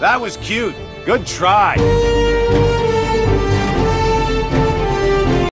That was cute. Good try.